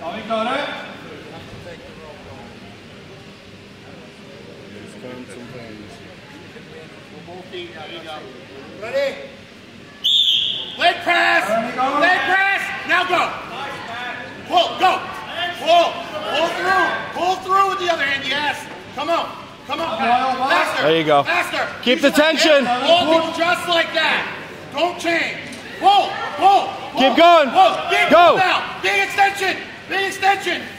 Har vi klare? Ready? Leg press! Leg press! Now go! Pull, go! Pull! Pull through! Pull through with the other hand, yes! Come on! Come on! Faster! There you go. Faster! Keep Use the tension. hand. Hold it just like that! Don't change! Pull! Pull! pull. Keep going. Pull! Big Go. Big extension! Big extension!